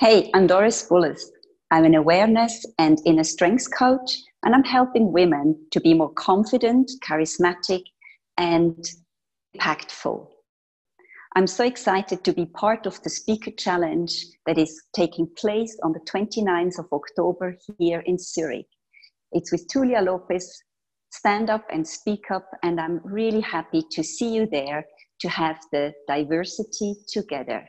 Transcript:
Hey, I'm Doris Bullus. I'm an awareness and inner strength coach, and I'm helping women to be more confident, charismatic, and impactful. I'm so excited to be part of the speaker challenge that is taking place on the 29th of October here in Zurich. It's with Tulia Lopes, Stand Up and Speak Up, and I'm really happy to see you there to have the diversity together.